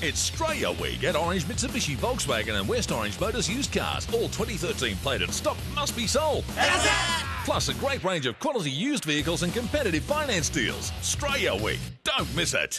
It's Straya Week at Orange Mitsubishi Volkswagen and West Orange Motors used cars. All 2013 plated stock must be sold. Plus a great range of quality used vehicles and competitive finance deals. Straya Week. Don't miss it.